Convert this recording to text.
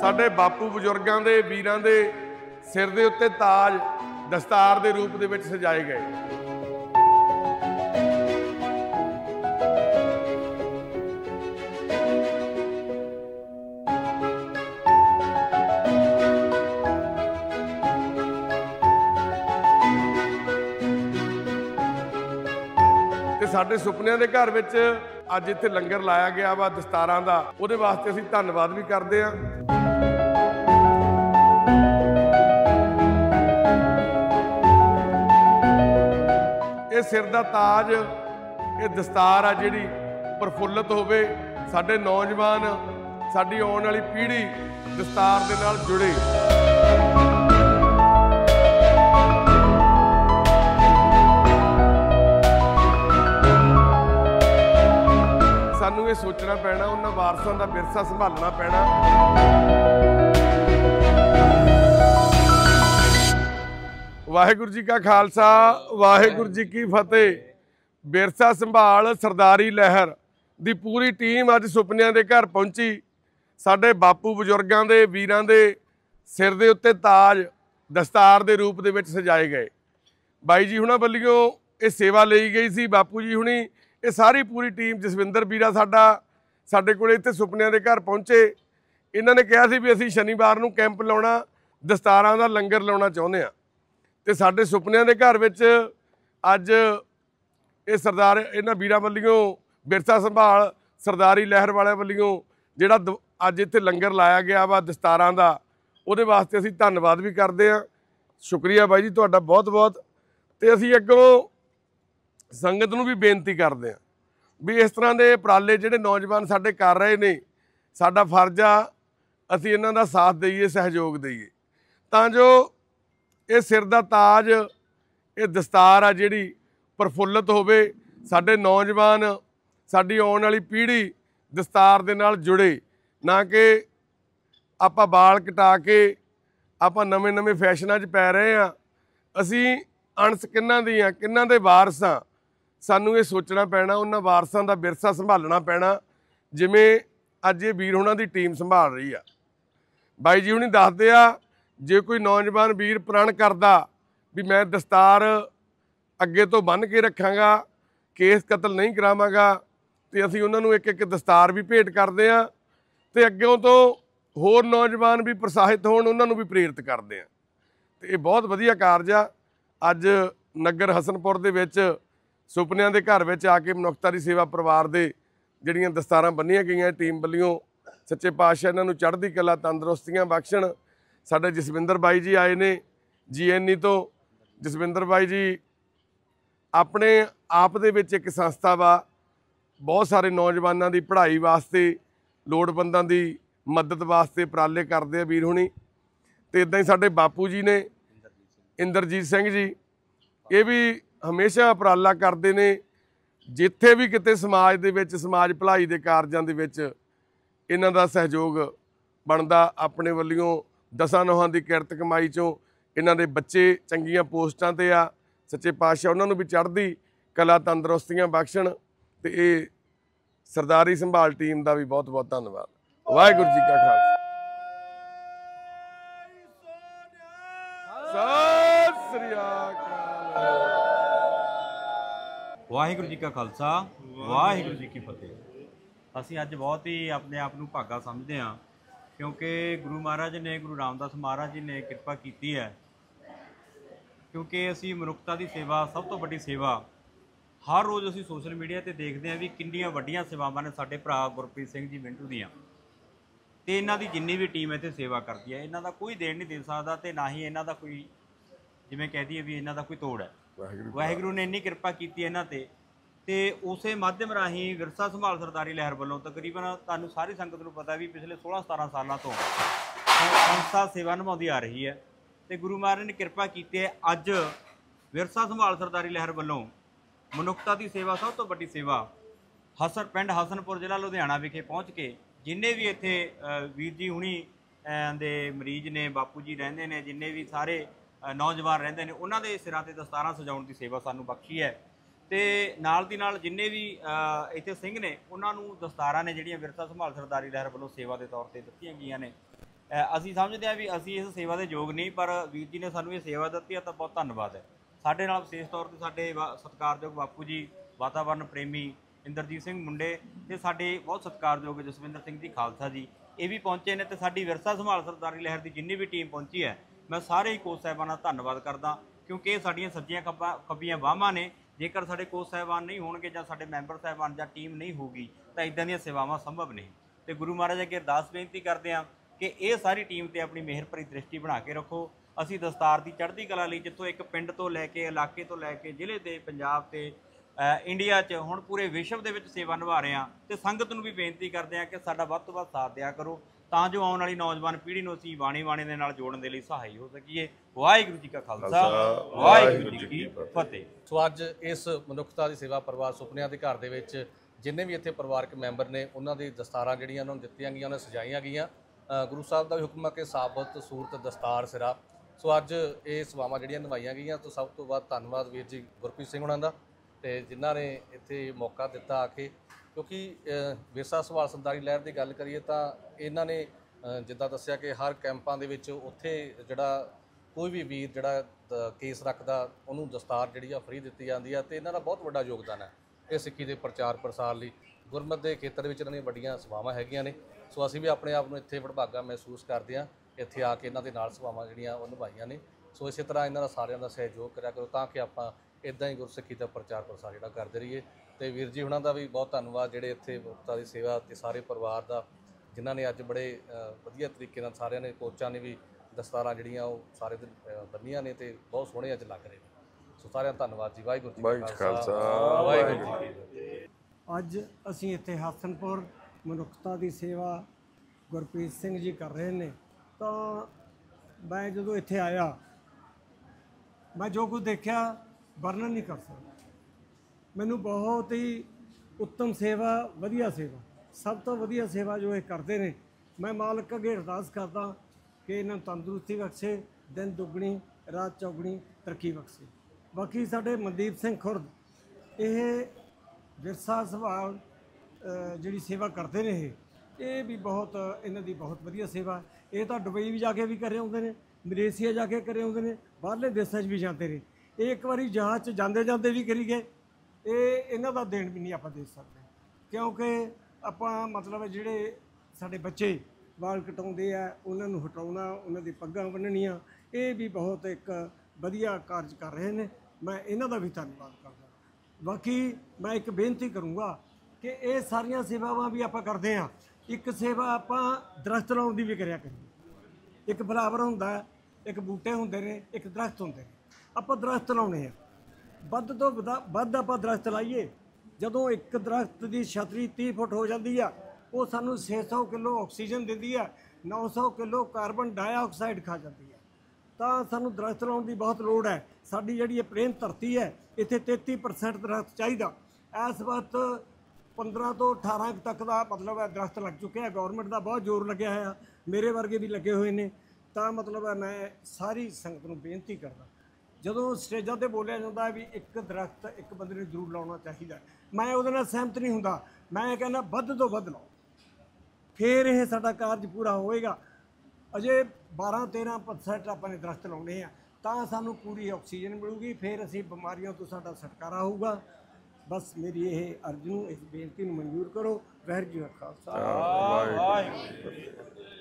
ਸਾਡੇ ਬਾਪੂ ਬਜ਼ੁਰਗਾਂ ਦੇ, ਵੀਰਾਂ ਦੇ ਸਿਰ ਦੇ ਉੱਤੇ ਤਾਜ ਦਸਤਾਰ ਦੇ ਰੂਪ ਦੇ ਵਿੱਚ ਸਜਾਏ ਗਏ। ਤੇ ਸਾਡੇ ਸੁਪਨਿਆਂ ਦੇ ਘਰ ਵਿੱਚ ਅੱਜ ਇੱਥੇ ਲੰਗਰ ਲਾਇਆ ਗਿਆ ਵਾ ਦਸਤਾਰਾਂ ਦਾ। ਉਹਦੇ ਵਾਸਤੇ ਅਸੀਂ ਧੰਨਵਾਦ ਵੀ ਕਰਦੇ ਹਾਂ ਸਿਰ ਦਾ ਤਾਜ, ਇਹ ਦਸਤਾਰ ਆ ਜਿਹੜੀ ਪ੍ਰਫੁੱਲਤ ਹੋਵੇ, ਸਾਡੇ ਨੌਜਵਾਨ, ਸਾਡੀ ਆਉਣ ਵਾਲੀ ਪੀੜ੍ਹੀ ਦਸਤਾਰ ਦੇ ਨਾਲ ਜੁੜੇ। ਸਾਨੂੰ ਇਹ ਸੋਚਣਾ ਪੈਣਾ, ਉਹਨਾਂ ਵਾਰਸਾਂ ਦਾ ਵਿਰਸਾ ਸੰਭਾਲਣਾ ਪੈਣਾ। ਵਾਹਿਗੁਰੂ ਜੀ ਕਾ ਖਾਲਸਾ, ਵਾਹਿਗੁਰੂ ਜੀ ਕੀ ਫਤਿਹ। ਵਿਰਸਾ ਸੰਭਾਲ ਸਰਦਾਰੀ ਲਹਿਰ ਦੀ ਪੂਰੀ ਟੀਮ ਅੱਜ ਸੁਪਨਿਆਂ ਦੇ ਘਰ ਪਹੁੰਚੀ। ਸਾਡੇ ਬਾਪੂ ਬਜ਼ੁਰਗਾਂ ਦੇ, ਵੀਰਾਂ ਦੇ ਸਿਰ ਦੇ ਉੱਤੇ ਤਾਜ ਦਸਤਾਰ ਦੇ ਰੂਪ ਦੇ ਵਿੱਚ ਸਜਾਏ ਗਏ। ਬਾਈ ਜੀ ਹੁਣਾਂ ਵੱਲੋਂ ਇਹ ਸੇਵਾ ਲਈ ਗਈ ਸੀ, ਬਾਪੂ ਜੀ ਹੁਣੀ ਇਹ ਸਾਰੀ ਪੂਰੀ ਟੀਮ ਜਸਵਿੰਦਰ ਵੀਰਾ ਸਾਡਾ ਸਾਡੇ ਕੋਲੇ ਇੱਥੇ ਸੁਪਨਿਆਂ ਦੇ ਘਰ ਪਹੁੰਚੇ। ਇਹਨਾਂ ਨੇ ਕਿਹਾ ਸੀ ਵੀ ਅਸੀਂ ਸ਼ਨੀਵਾਰ ਨੂੰ ਕੈਂਪ ਲਾਉਣਾ, ਦਸਤਾਰਾਂ ਦਾ ਲੰਗਰ ਲਾਉਣਾ ਚਾਹੁੰਦੇ ਆ ਤੇ ਸਾਡੇ ਸੁਪਨਿਆਂ ਦੇ ਘਰ ਵਿੱਚ ਅੱਜ ਇਹ ਸਰਦਾਰ, ਇਹਨਾਂ ਵੀਰਾਂ ਵੱਲੋਂ ਵਿਰਸਾ ਸੰਭਾਲ, ਸਰਦਾਰੀ ਲਹਿਰ ਵਾਲਿਆਂ ਵੱਲੋਂ ਜਿਹੜਾ ਦ- ਅੱਜ ਇੱਥੇ ਲੰਗਰ ਲਾਇਆ ਗਿਆ ਵਾ ਦਸਤਾਰਾਂ ਦਾ, ਉਹਦੇ ਵਾਸਤੇ ਅਸੀਂ ਧੰਨਵਾਦ ਵੀ ਕਰਦੇ ਹਾਂ। ਸ਼ੁਕਰੀਆ ਬਾਈ ਜੀ, ਤੁਹਾਡਾ ਬਹੁਤ ਬਹੁਤ ਤੇ ਅਸੀਂ ਅੱਗੋਂ ਸੰਗਤ ਨੂੰ ਵੀ ਬੇਨਤੀ ਕਰਦੇ ਹਾਂ ਵੀ ਇਸ ਤਰ੍ਹਾਂ ਦੇ ਉਪਰਾਲੇ ਜਿਹੜੇ ਨੌਜਵਾਨ ਸਾਡੇ ਕਰ ਰਹੇ ਨੇ, ਸਾਡਾ ਫਰਜ਼ ਆ, ਅਸੀਂ ਇਹਨਾਂ ਦਾ ਸਾਥ ਦਈਏ, ਸਹਿਯੋਗ ਦਈਏ। ਤਾਂ ਜੋ ਇਹ ਸਿਰ ਦਾ ਤਾਜ, ਇਹ ਦਸਤਾਰ ਆ ਜਿਹੜੀ ਪ੍ਰਫੁੱਲਤ ਹੋਵੇ, ਸਾਡੇ ਨੌਜਵਾਨ, ਸਾਡੀ ਆਉਣ ਵਾਲੀ ਪੀੜ੍ਹੀ ਦਸਤਾਰ ਦੇ ਨਾਲ ਜੁੜੇ। ਨਾ ਕਿ ਆਪਾਂ ਵਾਲ ਕਟਾ ਕੇ ਆਪਾਂ ਨਵੇਂ-ਨਵੇਂ ਫੈਸ਼ਨਾਂ 'ਚ ਪੈ ਰਹੇ ਆ ਅਸੀਂ ਅਣਸ ਕਿੰਨਾਂ ਦੀਆਂ, ਕਿੰਨਾਂ ਦੇ ਵਾਰਸ? ਆ ਸਾਨੂੰ ਇਹ ਸੋਚਣਾ ਪੈਣਾ, ਉਹਨਾਂ ਵਾਰਸਾਂ ਦਾ ਵਿਰਸਾ ਸੰਭਾਲਣਾ ਪੈਣਾ, ਜਿਵੇਂ ਅੱਜ ਇਹ ਵੀਰ ਹੁਣਾਂ ਦੀ ਟੀਮ ਸੰਭਾਲ ਰਹੀ ਆ। ਬਾਈ ਜੀ ਹੁਣੀ ਦੱਸਦੇ ਆ ਜੇ ਕੋਈ ਨੌਜਵਾਨ ਵੀਰ ਪ੍ਰਣ ਕਰਦਾ ਵੀ ਮੈਂ ਦਸਤਾਰ ਅੱਗੇ ਤੋਂ ਬੰਨ ਕੇ ਰੱਖਾਂਗਾ, ਕੇਸ ਕਤਲ ਨਹੀਂ ਕਰਾਵਾਂਗਾ, ਤੇ ਅਸੀਂ ਉਹਨਾਂ ਨੂੰ ਇੱਕ ਇੱਕ ਦਸਤਾਰ ਵੀ ਭੇਟ ਕਰਦੇ ਆ ਤੇ ਅੱਗਿਓਂ ਤੋਂ ਹੋਰ ਨੌਜਵਾਨ ਵੀ ਪ੍ਰਸਾਹਿਤ ਹੋਣ, ਉਹਨਾਂ ਨੂੰ ਵੀ ਪ੍ਰੇਰਿਤ ਕਰਦੇ ਆ ਤੇ ਇਹ ਬਹੁਤ ਵਧੀਆ ਕਾਰਜ ਆ। ਅੱਜ ਨਗਰ ਹਸਨਪੁਰ ਦੇ ਵਿੱਚ ਸੁਪਨਿਆਂ ਦੇ ਘਰ ਵਿੱਚ ਆ ਕੇ ਮਨੁੱਖਤਾ ਦੀ ਸੇਵਾ ਪਰਿਵਾਰ ਦੇ ਜਿਹੜੀਆਂ ਦਸਤਾਰਾਂ ਬੰਨੀਆਂ ਗਈਆਂ ਟੀਮ ਵੱਲੋਂ ਸੱਚੇ ਪਾਤਸ਼ਾਹ ਇਹਨਾਂ ਨੂੰ ਚੜ੍ਹਦੀ ਕਲਾ, ਤੰਦਰੁਸਤੀਆਂ ਬਖਸ਼ਣ ਸਾਡੇ ਜਸਵਿੰਦਰ ਬਾਈ ਜੀ ਆਏ ਨੇ ਜੀਐਨਈ ਤੋਂ। ਜਸਵਿੰਦਰ ਬਾਈ ਜੀ, ਆਪਣੇ ਆਪ ਦੇ ਵਿੱਚ ਇੱਕ ਸੰਸਥਾ ਵਾ। ਬਹੁਤ ਸਾਰੇ ਨੌਜਵਾਨਾਂ ਦੀ ਪੜ੍ਹਾਈ ਵਾਸਤੇ, ਲੋੜਵੰਦਾਂ ਦੀ ਮਦਦ ਵਾਸਤੇ ਉਪਰਾਲੇ ਕਰਦੇ ਆ ਵੀਰ ਹੁਣੀ। ਤੇ ਇਦਾਂ ਹੀ ਸਾਡੇ ਬਾਪੂ ਜੀ ਨੇ, ਇੰਦਰਜੀਤ ਸਿੰਘ ਜੀ, ਇਹ ਵੀ ਹਮੇਸ਼ਾ ਉਪਰਾਲਾ ਕਰਦੇ ਨੇ। ਜਿੱਥੇ ਵੀ ਕਿਤੇ ਸਮਾਜ ਦੇ ਵਿੱਚ, ਸਮਾਜ ਭਲਾਈ ਦੇ ਕਾਰਜਾਂ ਦੇ ਵਿੱਚ ਇਹਨਾਂ ਦਾ ਸਹਿਯੋਗ ਬਣਦਾ, ਆਪਣੇ ਵੱਲੋਂ ਦਸਾਂ ਨੋਹਾਂ ਦੀ ਕਿਰਤ ਕਮਾਈ ਚੋਂ ਇਹਨਾਂ ਦੇ ਬੱਚੇ ਚੰਗੀਆਂ ਪੋਸਟਾਂ ਤੇ ਆ, ਸੱਚੇ ਪਾਤਸ਼ਾਹ ਉਹਨਾਂ ਨੂੰ ਵੀ ਚੜ੍ਹਦੀ ਕਲਾ ਤੰਦਰੁਸਤੀਆਂ ਬਖਸ਼ਣ ਤੇ ਇਹ ਸਰਦਾਰੀ ਸੰਭਾਲ ਟੀਮ ਦਾ ਵੀ ਬਹੁਤ ਬਹੁਤ ਧੰਨਵਾਦ। ਵਾਹਿਗੁਰੂ ਜੀ ਕਾ ਖਾਲਸਾ। ਸਤਿ ਸ੍ਰੀ ਅਕਾਲ। ਵਾਹਿਗੁਰੂ ਜੀ ਕਾ ਖਾਲਸਾ, ਵਾਹਿਗੁਰੂ ਜੀ ਕੀ ਫਤਿਹ। ਅਸੀਂ ਅੱਜ ਬਹੁਤ ਹੀ ਆਪਣੇ ਆਪ ਨੂੰ ਭਾਗਾ ਸਮਝਦੇ ਹਾਂ। ਕਿਉਂਕਿ ਗੁਰੂ ਮਹਾਰਾਜ ਨੇ ਗੁਰੂ ਰਾਮਦਾਸ ਮਹਾਰਾਜ ਜੀ ਨੇ ਕਿਰਪਾ ਕੀਤੀ ਹੈ। ਕਿਉਂਕਿ ਅਸੀਂ ਮਨੁੱਖਤਾ ਦੀ ਸੇਵਾ ਸਭ ਤੋਂ ਵੱਡੀ ਸੇਵਾ ਹਰ ਰੋਜ਼ ਅਸੀਂ ਸੋਸ਼ਲ ਮੀਡੀਆ ਤੇ ਦੇਖਦੇ ਹਾਂ ਵੀ ਕਿੰਨੀਆਂ ਵੱਡੀਆਂ ਸੇਵਾਵਾਂ ਨੇ ਸਾਡੇ ਭਰਾ ਗੁਰਪ੍ਰੀਤ ਸਿੰਘ ਜੀ ਮਿੰਟੂ ਦੀਆਂ। ਤੇ ਇਹਨਾਂ ਦੀ ਜਿੰਨੀ ਵੀ ਟੀਮ ਇੱਥੇ ਸੇਵਾ ਕਰਦੀ ਹੈ ਇਹਨਾਂ ਦਾ ਕੋਈ ਦੇਣ ਨਹੀਂ ਦੇ ਸਕਦਾ ਤੇ ਨਾ ਹੀ ਇਹਨਾਂ ਦਾ ਕੋਈ ਜਿਵੇਂ ਕਹਿ ਦਈਏ ਵੀ ਇਹਨਾਂ ਦਾ ਕੋਈ ਤੋੜ ਹੈ। ਵਾਹਿਗੁਰੂ ਵਾਹਿਗੁਰੂ ਨੇ ਇੰਨੀ ਕਿਰਪਾ ਕੀਤੀ ਇਹਨਾਂ ਤੇ ਤੇ ਉਸੇ ਮਾਧਿਅਮ ਰਾਹੀਂ ਵਿਰਸਾ ਸੰਭਾਲ ਸਰਦਾਰੀ ਲਹਿਰ ਵੱਲੋਂ ਤਕਰੀਬਨ ਤੁਹਾਨੂੰ ਸਾਰੀ ਸੰਗਤ ਨੂੰ ਪਤਾ ਵੀ ਪਿਛਲੇ 16 17 ਸਾਲਾਂ ਤੋਂ ਸੰਸਥਾ ਸੇਵਾ ਨਿਭਾਉਂਦੀ ਆ ਰਹੀ ਹੈ ਤੇ ਗੁਰੂ ਮਹਾਰਾਜ ਨੇ ਕਿਰਪਾ ਕੀਤੀ ਹੈ ਅੱਜ ਵਿਰਸਾ ਸੰਭਾਲ ਸਰਦਾਰੀ ਲਹਿਰ ਵੱਲੋਂ ਮਨੁੱਖਤਾ ਦੀ ਸੇਵਾ, ਸਭ ਤੋਂ ਵੱਡੀ ਸੇਵਾ ਹਸਨ ਪਿੰਡ ਹਸਨਪੁਰ ਜ਼ਿਲ੍ਹਾ ਲੁਧਿਆਣਾ ਵਿਖੇ ਪਹੁੰਚ ਕੇ ਜਿੰਨੇ ਵੀ ਇੱਥੇ ਵੀਰ ਜੀ ਹੁਣੀ ਦੇ ਮਰੀਜ਼ ਨੇ, ਬਾਪੂ ਜੀ ਰਹਿੰਦੇ ਨੇ, ਜਿੰਨੇ ਵੀ ਸਾਰੇ ਨੌਜਵਾਨ ਰਹਿੰਦੇ ਨੇ, ਉਹਨਾਂ ਦੇ ਸਿਰਾਂ ਤੇ ਦਸਤਾਰਾਂ ਸਜਾਉਣ ਦੀ ਸੇਵਾ ਸਾਨੂੰ ਬਖਸ਼ੀ ਹੈ। ਤੇ ਨਾਲ ਦੀ ਨਾਲ ਜਿੰਨੇ ਵੀ ਇੱਥੇ ਸਿੰਘ ਨੇ, ਉਹਨਾਂ ਨੂੰ ਦਸਤਾਰਾਂ ਨੇ ਜਿਹੜੀਆਂ ਵਿਰਸਾ ਸੰਭਾਲ ਸਰਦਾਰੀ ਲਹਿਰ ਵੱਲੋਂ ਸੇਵਾ ਦੇ ਤੌਰ ਤੇ ਦਿੱਤੀਆਂ ਗਈਆਂ ਨੇ। ਅਸੀਂ ਸਮਝਦੇ ਹਾਂ ਵੀ ਅਸੀਂ ਇਸ ਸੇਵਾ ਦੇ ਯੋਗ ਨਹੀਂ, ਪਰ ਵੀਰ ਜੀ ਨੇ ਸਾਨੂੰ ਇਹ ਸੇਵਾ ਦਿੱਤੀ ਹੈ ਤਾਂ ਬਹੁਤ ਧੰਨਵਾਦ ਹੈ। ਸਾਡੇ ਨਾਲ ਵਿਸ਼ੇਸ਼ ਤੌਰ ਤੇ ਸਾਡੇ ਵਾ- ਸਤਿਕਾਰਯੋਗ ਬਾਪੂ ਜੀ ਵਾਤਾਵਰਣ ਪ੍ਰੇਮੀ ਇੰਦਰਜੀਤ ਸਿੰਘ ਮੁੰਡੇ ਤੇ ਸਾਡੇ ਬਹੁਤ ਸਤਿਕਾਰਯੋਗ ਜਸਵਿੰਦਰ ਸਿੰਘ ਜੀ, ਖਾਲਸਾ ਜੀ, ਇਹ ਵੀ ਪਹੁੰਚੇ ਨੇ ਤੇ ਸਾਡੀ ਵਿਰਸਾ ਸੰਭਾਲ ਸਰਦਾਰੀ ਲਹਿਰ ਦੀ ਜਿੰਨੀ ਵੀ ਟੀਮ ਪਹੁੰਚੀ ਹੈ, ਮੈਂ ਸਾਰੇ ਹੀ ਕੋਚ ਸਾਹਿਬਾਨਾਂ ਦਾ ਧੰਨਵਾਦ ਕਰਦਾ, ਕਿਉਂਕਿ ਇਹ ਸਾਡੀਆਂ ਸੱਜੀਆਂ ਖੱਬਾਂ ਖੱਬੀਆਂ ਬਾਹਾਂ ਨੇ ਜੇਕਰ ਸਾਡੇ ਕੋਚ ਸਾਹਿਬਾਨ ਨਹੀਂ ਹੋਣਗੇ ਜਾਂ ਸਾਡੇ ਮੈਂਬਰ ਸਾਹਿਬਾਨ ਜਾਂ ਟੀਮ ਨਹੀਂ ਹੋਊਗੀ, ਤਾਂ ਇਦਾਂ ਦੀਆਂ ਸੇਵਾਵਾਂ ਸੰਭਵ ਨਹੀਂ। ਤੇ ਗੁਰੂ ਮਹਾਰਾਜ ਅੱਗੇ ਅਰਦਾਸ ਬੇਨਤੀ ਕਰਦੇ ਹਾਂ ਕਿ ਇਹ ਸਾਰੀ ਟੀਮ ਤੇ ਆਪਣੀ ਮਿਹਰ ਭਰੀ ਦ੍ਰਿਸ਼ਟੀ ਬਣਾ ਕੇ ਰੱਖੋ। ਅਸੀਂ ਦਸਤਾਰ ਦੀ ਚੜ੍ਹਦੀ ਕਲਾ ਲਈ ਜਿੱਥੋਂ ਇੱਕ ਪਿੰਡ ਤੋਂ ਲੈ ਕੇ, ਇਲਾਕੇ ਤੋਂ ਲੈ ਕੇ, ਜ਼ਿਲ੍ਹੇ ਤੇ ਪੰਜਾਬ ਤੇ ਇੰਡੀਆ 'ਚ ਹੁਣ ਪੂਰੇ ਵਿਸ਼ਵ ਦੇ ਵਿੱਚ ਸੇਵਾ ਨਿਭਾ ਰਹੇ ਹਾਂ। ਤੇ ਸੰਗਤ ਨੂੰ ਵੀ ਬੇਨਤੀ ਕਰਦੇ ਹਾਂ ਕਿ ਸਾਡਾ ਵੱਧ ਤੋਂ ਵੱਧ ਸਾਥ ਦਿਆ ਕਰੋ। ਤਾਂ ਜੋ ਆਉਣ ਵਾਲੀ ਨੌਜਵਾਨ ਪੀੜ੍ਹੀ ਨੂੰ ਅਸੀਂ ਬਾਣੀ ਬਾਣੀ ਦੇ ਨਾਲ ਜੋੜਨ ਦੇ ਲਈ ਸਹਾਈ ਹੋ ਸਕੀਏ। ਵਾਹਿਗੁਰੂ ਜੀ ਕਾ ਖਾਲਸਾ ਵਾਹਿਗੁਰੂ ਜੀ ਕੀ ਫਤਿਹ। ਸੋ ਅੱਜ ਇਸ ਮਨੁੱਖਤਾ ਦੀ ਸੇਵਾ ਪਰਿਵਾਰ ਸੁਪਨਿਆਂ ਦੇ ਘਰ ਦੇ ਵਿੱਚ ਜਿੰਨੇ ਵੀ ਇੱਥੇ ਪਰਿਵਾਰਕ ਮੈਂਬਰ ਨੇ ਉਹਨਾਂ ਦੀ ਦਸਤਾਰਾਂ ਜਿਹੜੀਆਂ ਉਹਨਾਂ ਨੂੰ ਦਿੱਤੀਆਂ ਗਈਆਂ ਉਹਨਾਂ ਨੂੰ ਸਜਾਈਆਂ ਗਈਆਂ। ਗੁਰੂ ਸਾਹਿਬ ਦਾ ਵੀ ਹੁਕਮ ਹੈ ਕਿ ਸਾਬਤ ਸੂਰਤ ਦਸਤਾਰ ਸਿਰਾ। ਸੋ ਅੱਜ ਇਹ ਸੇਵਾਵਾਂ ਜਿਹੜੀਆਂ ਨਿਭਾਈਆਂ ਗਈਆਂ ਤੋਂ ਸਭ ਤੋਂ ਵੱਧ ਧੰਨਵਾਦ ਵੀਰ ਜੀ ਗੁਰਪ੍ਰੀਤ ਸਿੰਘ ਹੁਣਾਂ ਦਾ ਤੇ ਜਿਨ੍ਹਾਂ ਨੇ ਇੱਥੇ ਮੌਕਾ ਦਿੱਤਾ ਆ ਕੇ ਕਿਉਂਕਿ ਵਿਰਸਾ ਸੰਭਾਲ ਸੰਦਾਰੀ ਲਹਿਰ ਦੀ ਗੱਲ ਕਰੀਏ ਤਾਂ ਇਹਨਾਂ ਨੇ ਜਿੱਦਾਂ ਦੱਸਿਆ ਕਿ ਹਰ ਕੈਂਪਾਂ ਦੇ ਵਿੱਚ ਉੱਥੇ ਜਿਹੜਾ ਕੋਈ ਵੀ ਵੀਰ ਜਿਹੜਾ ਕੇਸ ਰੱਖਦਾ, ਉਹਨੂੰ ਦਸਤਾਰ ਜਿਹੜੀ ਆ ਫ੍ਰੀ ਦਿੱਤੀ ਜਾਂਦੀ ਆ ਤੇ ਇਹਨਾਂ ਦਾ ਬਹੁਤ ਵੱਡਾ ਯੋਗਦਾਨ ਹੈ ਇਹ ਸਿੱਖੀ ਦੇ ਪ੍ਰਚਾਰ ਪ੍ਰਸਾਰ ਲਈ। ਗੁਰਮਤਿ ਦੇ ਖੇਤਰ ਵਿੱਚ ਇਹਨਾਂ ਦੀਆਂ ਵੱਡੀਆਂ ਸੇਵਾਵਾਂ ਹੈਗੀਆਂ ਨੇ। ਸੋ ਅਸੀਂ ਵੀ ਆਪਣੇ ਆਪ ਨੂੰ ਇੱਥੇ ਵਡਭਾਗਾ ਮਹਿਸੂਸ ਕਰਦੇ ਹਾਂ। ਇੱਥੇ ਆ ਕੇ ਇਹਨਾਂ ਦੇ ਨਾਲ ਸੇਵਾਵਾਂ ਜਿਹੜੀਆਂ ਉਹ ਨਿਭਾਈਆਂ ਨੇ। ਸੋ ਇਸੇ ਤਰ੍ਹਾਂ ਇਹਨਾਂ ਦਾ ਸਾਰਿਆਂ ਦਾ ਸਹਿਯੋਗ ਕਰਿਆ ਕਰੋ ਤਾਂ ਕਿ ਆਪਾਂ ਇਦਾਂ ਹੀ ਗੁਰਸਿੱਖੀ ਦਾ ਪ੍ਰਚਾਰ ਪ੍ਰਸਾਰ ਜਿਹੜਾ ਕਰਦੇ ਰਹੀਏ। ਤੇ ਵੀਰ ਜੀ ਹੁਣਾਂ ਦਾ ਵੀ ਬਹੁਤ ਧੰਨਵਾਦ ਜਿਹੜੇ ਇੱਥੇ ਮੁਕਤਾ ਦੀ ਸੇਵਾ ਤੇ ਸਾਰੇ ਪਰਿਵਾਰ ਦਾ ਜਿਨ੍ਹਾਂ ਨੇ ਅੱਜ ਬੜੇ ਵਧੀਆ ਤਰੀਕੇ ਨਾਲ ਸਾਰਿਆਂ ਨੇ ਕੋਚਾਂ ਨੇ ਵੀ ਦਸਤਾਰਾਂ ਜਿਹੜੀਆਂ ਉਹ ਸਾਰੇ ਬੰਨੀਆਂ ਨੇ ਤੇ ਬਹੁਤ ਸੋਹਣੇ ਅੱਜ ਲੱਗ ਰਹੇ ਨੇ। ਸੋ ਸਾਰਿਆਂ ਦਾ ਧੰਨਵਾਦ ਜੀ। ਵਾਹਿਗੁਰੂ ਜੀ ਵਾਹਿਗੁਰੂ ਕਾ ਜੀ ਕਾ ਖਾਲਸਾ, ਵਾਹਿਗੁਰੂ ਜੀ ਕੀ ਫਤਿਹ। ਅੱਜ ਅਸੀਂ ਇੱਥੇ ਹਸਨਪੁਰ ਮਨੁੱਖਤਾ ਦੀ ਸੇਵਾ ਗੁਰਪ੍ਰੀਤ ਸਿੰਘ ਜੀ ਕਰ ਰਹੇ ਨੇ। ਤਾਂ ਮੈਂ ਜਦੋਂ ਇੱਥੇ ਆਇਆ ਮੈਂ ਜੋ ਕੁਝ ਦੇਖਿਆ ਵਰਣਨ ਨਹੀਂ ਕਰ ਸਕਦਾ। ਮੈਨੂੰ ਬਹੁਤ ਹੀ ਉੱਤਮ ਸੇਵਾ, ਵਧੀਆ ਸੇਵਾ, ਸਭ ਤੋਂ ਵਧੀਆ ਸੇਵਾ ਜੋ ਇਹ ਕਰਦੇ ਨੇ, ਮੈਂ ਮਾਲਕ ਅੱਗੇ ਅਰਦਾਸ ਕਰਦਾ ਕਿ ਇਹਨਾਂ ਨੂੰ ਤੰਦਰੁਸਤੀ ਬਖਸ਼ੇ, ਦਿਨ ਦੁੱਗਣੀ, ਰਾਤ ਚੌਗਣੀ ਤਰੱਕੀ ਬਖਸ਼ੇ। ਬਾਕੀ ਸਾਡੇ ਮਨਦੀਪ ਸਿੰਘ ਖੁਰਦ, ਇਹ ਵਿਰਸਾ ਸੰਭਾਲ ਜਿਹੜੀ ਸੇਵਾ ਕਰਦੇ ਨੇ ਇਹ ਇਹ ਵੀ ਬਹੁਤ, ਇਹਨਾਂ ਦੀ ਬਹੁਤ ਵਧੀਆ ਸੇਵਾ। ਇਹ ਤਾਂ ਦੁਬਈ ਵੀ ਜਾ ਕੇ ਵੀ ਕਰੇ ਆਉਂਦੇ ਨੇ, ਮਲੇਸ਼ੀਆ ਜਾ ਕੇ ਕਰੇ ਆਉਂਦੇ ਨੇ, ਬਾਹਰਲੇ ਦੇਸ਼ਾਂ 'ਚ ਵੀ ਜਾਂਦੇ ਨੇ। ਇਹ ਇੱਕ ਵਾਰੀ ਜਾਂਚ ਜਾਂਦੇ ਜਾਂਦੇ ਵੀ ਕਰੀ ਗਏ ਇਹ ਇਹਨਾਂ ਦਾ ਦੇਣ ਵੀ ਨਹੀਂ ਆਪਾਂ ਦੇ ਸਕਦੇ। ਕਿਉਂਕਿ ਆਪਾਂ ਮਤਲਬ ਜਿਹੜੇ ਸਾਡੇ ਬੱਚੇ ਵਾਲ ਕਟਾਉਂਦੇ ਆ, ਉਹਨਾਂ ਨੂੰ ਹਟਾਉਣਾ, ਉਹਨਾਂ ਦੀ ਪੱਗਾਂ ਬੰਨਣੀਆਂ, ਇਹ ਵੀ ਬਹੁਤ ਇੱਕ ਵਧੀਆ ਕਾਰਜ ਕਰ ਰਹੇ ਨੇ। ਮੈਂ ਇਹਨਾਂ ਦਾ ਵੀ ਧੰਨਵਾਦ ਕਰਦਾ। ਬਾਕੀ ਮੈਂ ਇੱਕ ਬੇਨਤੀ ਕਰੂੰਗਾ ਕਿ ਇਹ ਸਾਰੀਆਂ ਸੇਵਾਵਾਂ ਵੀ ਆਪਾਂ ਕਰਦੇ ਆ ਇੱਕ ਸੇਵਾ ਆਪਾਂ ਦਰਖਤ ਲਾਉਣ ਦੀ ਵੀ ਕਰਿਆ ਕਰੀਏ। ਇੱਕ ਫਲਾਵਰ ਹੁੰਦਾ, ਇੱਕ ਬੂਟੇ ਹੁੰਦੇ ਨੇ, ਇੱਕ ਦਰਖਤ ਹੁੰਦੇ ਨੇ। ਆਪਾਂ ਦਰਖਤ ਲਾਉਣੇ ਆ। ਵੱਧ ਤੋਂ ਵਧਾ- ਵੱਧ ਆਪਾਂ ਦਰਖਤ ਲਾਈਏ। ਜਦੋਂ ਇੱਕ ਦਰਖਤ ਦੀ ਛਤਰੀ 30 ਫੁੱਟ ਹੋ ਜਾਂਦੀ ਆ, ਉਹ ਸਾਨੂੰ 600 ਕਿਲੋ ਆਕਸੀਜਨ ਦਿੰਦੀ ਆ 900 ਕਿਲੋ ਕਾਰਬਨ ਡਾਈਆਕਸਾਈਡ ਖਾ ਜਾਂਦੀ ਆ। ਤਾਂ ਸਾਨੂੰ ਦਰਖਤ ਲਾਉਣ ਦੀ ਬਹੁਤ ਲੋੜ ਹੈ। ਸਾਡੀ ਜਿਹੜੀ ਇਹ ਪ੍ਰੇਮ ਧਰਤੀ ਹੈ, ਇੱਥੇ 33% ਦਰਖਤ ਚਾਹੀਦਾ। ਇਸ ਵਕਤ 15 ਤੋਂ 18 ਤੱਕ ਦਾ ਮਤਲਬ ਹੈ ਦਰਖਤ ਲੱਗ ਚੁੱਕੇ ਆ ਗਵਰਨਮੈਂਟ ਦਾ ਬਹੁਤ ਜ਼ੋਰ ਲੱਗਿਆ ਹੋਇਆ। ਮੇਰੇ ਵਰਗੇ ਵੀ ਲੱਗੇ ਹੋਏ ਨੇ। ਤਾਂ ਮਤਲਬ ਹੈ ਮੈਂ ਸਾਰੀ ਸੰਗਤ ਨੂੰ ਬੇਨਤੀ ਕਰਦਾ। ਜਦੋਂ ਸਟੇਜਾਂ ਤੇ ਬੋਲਿਆ ਜਾਂਦਾ ਹੈ ਵੀ ਇੱਕ ਦਰਖਤ ਇੱਕ ਬੰਦੇ ਨੂੰ ਜ਼ਰੂਰ ਲਾਉਣਾ ਚਾਹੀਦਾ ਮੈਂ ਉਹਦੇ ਨਾਲ ਸਹਿਮਤ ਨਹੀਂ ਹੁੰਦਾ। ਮੈਂ ਕਹਿੰਦਾ, ਵੱਧ ਤੋਂ ਵੱਧ ਲਾਓ। ਫਿਰ ਇਹ ਸਾਡਾ ਕਾਰਜ ਪੂਰਾ ਹੋਏਗਾ। ਅਜੇ 12 13% ਆਪਾਂ ਨੇ ਦਰਖਤ ਲਾਉਣੇ ਆ। ਤਾਂ ਸਾਨੂੰ ਪੂਰੀ ਆਕਸੀਜਨ ਮਿਲੂਗੀ। ਫਿਰ ਅਸੀਂ ਬਿਮਾਰੀਆਂ ਤੋਂ ਸਾਡਾ ਛੁਟਕਾਰਾ ਹੋਊਗਾ। ਬਸ ਮੇਰੀ ਇਹ ਅਰਜ਼ੂ ਇਸ ਬੇਨਤੀ ਨੂੰ ਮਨਜ਼ੂਰ ਕਰੋ। ਵਹਿਰ ਜੀ ਕਾ ਖਾਲਸਾ। ਵਾਹਿਗੁਰੂ